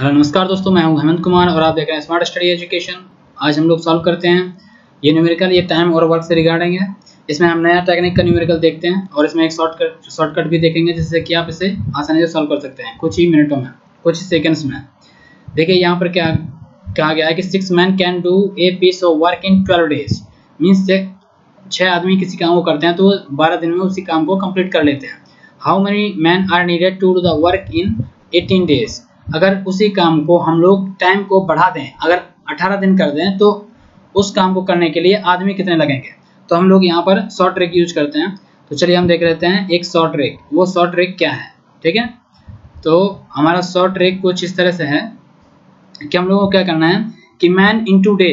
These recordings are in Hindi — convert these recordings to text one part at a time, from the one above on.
हेलो, नमस्कार दोस्तों, मैं हूँ हेमंत कुमार और आप देख रहे हैं स्मार्ट स्टडी एजुकेशन आज हम लोग सॉल्व करते हैं ये न्यूमेरिकल ये टाइम और वर्क से रिगार्डिंग है। इसमें हम नया टेक्निक का न्यूमेरिकल देखते हैं और इसमें एक शॉर्टकट शॉर्टकट भी देखेंगे, जिससे कि आप इसे आसानी से सॉल्व कर सकते हैं। कुछ ही मिनटों में, कुछ सेकेंड्स में। देखिए, यहाँ पर क्या कहा गया है कि six man can do a piece of work in twelve days means छः आदमी किसी काम को करते हैं तो बारह दिन में उसी काम को कंप्लीट कर लेते हैं। How many man are needed to do the work in eighteen days अगर उसी काम को हम लोग टाइम को बढ़ा दें, अगर 18 दिन कर दें तो उस काम को करने के लिए आदमी कितने लगेंगे? तो हम लोग यहाँ पर शॉर्ट ट्रिक यूज़ करते हैं। तो चलिए हम देख लेते हैं एक शॉर्ट ट्रिक वो शॉर्ट ट्रिक क्या है? ठीक है? तो हमारा शॉर्ट ट्रिक कुछ इस तरह से है कि हम लोगों को क्या करना है कि मैन इंटू डे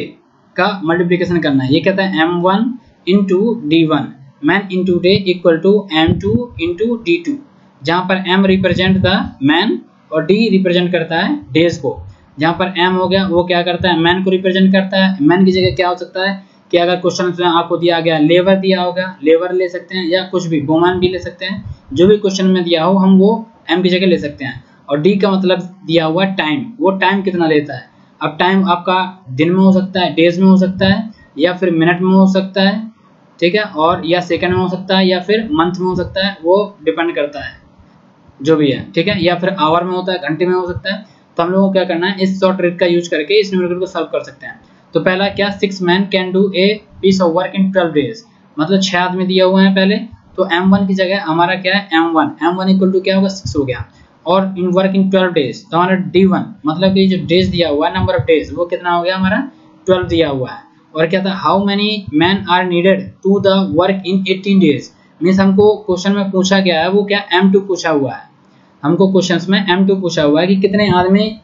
का मल्टीप्लीकेशन करना है। ये कहता है M one into D one man into day equal to M two into D two जहाँ पर एम रिप्रेजेंट द मैन और डी रिप्रेजेंट करता है डेज़ को। जहाँ पर एम हो गया, वो क्या करता है? मैन को रिप्रेजेंट करता है। मैन की जगह क्या हो सकता है? कि अगर क्वेश्चन आपको दिया गया लेबर दिया होगा लेबर ले सकते हैं या कुछ भी वोमैन भी ले सकते हैं। जो भी क्वेश्चन में दिया हो, हम वो एम की जगह ले सकते हैं। और डी का मतलब दिया हुआ टाइम वो टाइम कितना लेता है? अब टाइम आपका दिन में हो सकता है डेज़ में हो सकता है, या फिर मिनट में हो सकता है, ठीक है? और या सेकंड में हो सकता है, या फिर मंथ में हो सकता है, वो डिपेंड करता है। जो भी है, ठीक है? या फिर आवर में होता है, घंटे में हो सकता है तो हम लोगों को क्या करना है, इस शॉर्ट ट्रिक का यूज़ करके इस न्यूमेरिकल को सॉल्व कर सकते हैं। तो पहला क्या? Six man can do a piece of work in twelve days मतलब छह आदमी दिया हुआ है पहले तो एम वन की जगह हमारा क्या है? M one M one equal to क्या होगा? सिक्स हो गया। और in work in twelve days तो हमारा डी वन मतलब कि जो डेज़ दिया हुआ है नंबर ऑफ़ डेज़ वो कितना हो गया हमारा? ट्वेल्व दिया हुआ है। और क्या था? How many man are needed to the work in eighteen days means हमको क्वेश्चन में पूछा गया है, वो क्या? एम टू पूछा हुआ है। हमको क्वेश्चंस में एम टू पूछा हुआ है कि कितने आदमी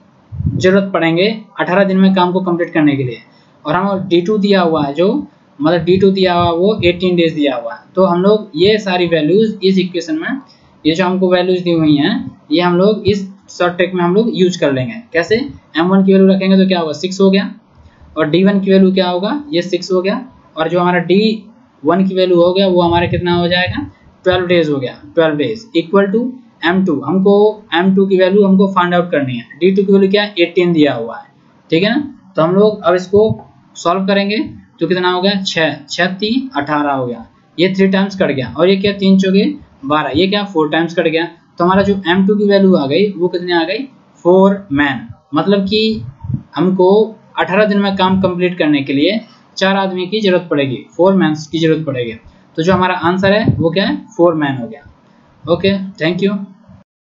ज़रूरत पड़ेंगे 18 दिन में काम को कंप्लीट करने के लिए। और हम डी टू दिया हुआ है जो मतलब डी टू दिया हुआ वो 18 डेज़ दिया हुआ है। तो हम लोग ये सारी वैल्यूज़ इस इक्वेशन में, ये जो हमको वैल्यूज़ दी हुई हैं, ये हम लोग इस शॉर्ट ट्रिक में हम लोग यूज़ कर लेंगे। कैसे? एम वन की वैल्यू रखेंगे तो क्या होगा? सिक्स हो गया। और डी वन की वैल्यू क्या होगा? ये सिक्स हो गया। और जो हमारा डी वन की वैल्यू हो गया, वो हमारा कितना हो जाएगा? ट्वेल्व डेज़ हो गया। Twelve days equal to m2 हमको m2 की वैल्यू हमको फाइंड आउट करनी है। D2 की वैल्यू क्या है? 18 दिया हुआ है। ठीक है ना? तो हम लोग अब इसको सॉल्व करेंगे। तो कितना हो गया? छः छः तीन, अठारह हो गया। ये थ्री टाइम्स कट गया। और ये क्या? तीन चौके बारह। ये क्या? फोर टाइम्स कट गया। तो हमारा जो m2 की वैल्यू आ गई, वो कितने आ गई? फोर मैन मतलब कि हमको 18 दिन में काम कंप्लीट करने के लिए चार आदमी की ज़रूरत पड़ेगी। फोर मैन की ज़रूरत पड़ेगी। तो जो हमारा आंसर है, वो क्या है? फोर मैन हो गया। Okay thank you